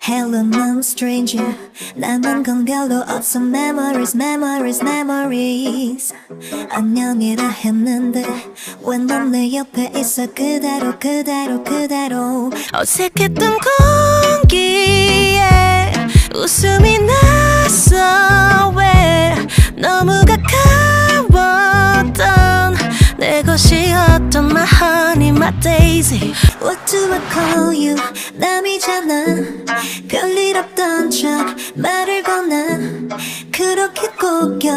Hello mom stranger. 남은 건 별로 없어. Memories memories memories. 안녕이라 했는데 왜넌내 옆에 있어. 그대로 그대로 그대로 어색했던 공기에 웃음이 났어. 왜 너무 가까 honey my daisy What do I call you 남이잖아 별일 없던 척 말을 건나 그렇게 꼭 껴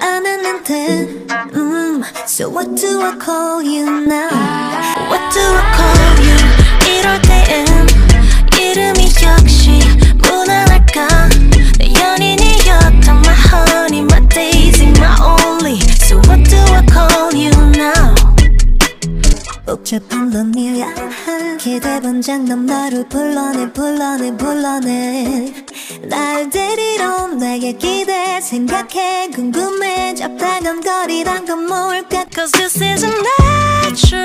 안았는데 음, So what do I call you now What do I call 복잡한 놈이야 기대본장 넌 너를 불러내 불러내 불러내. 날 데리러 나의 기대 생각해. 궁금해 잡다감거리란 건 뭘까 Cause this isn't natural.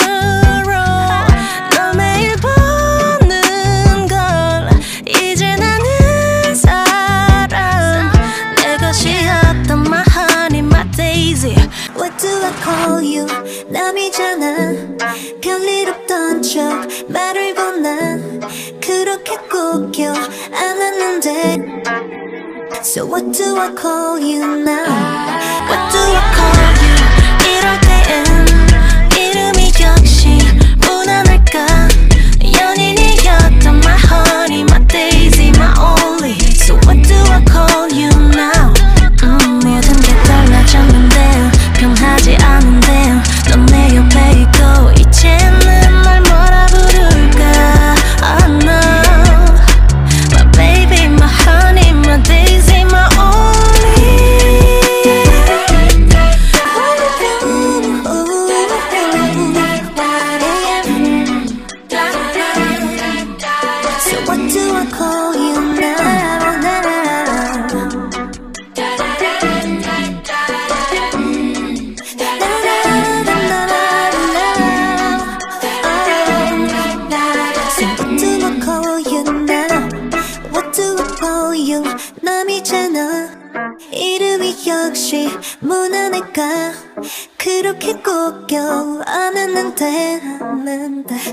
너 매일 보는 걸. 이제 나는 사람. 내 것이었던 my honey my daisy. What do I call you? 남이잖아 별일 없던 척 말을 건나 그렇게 꼭껴 안았는데 So what do I call you now you? 남이잖아 이름이 역시 무난할까 그렇게 꼭 껴 안았는데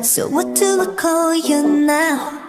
So what do I call you now?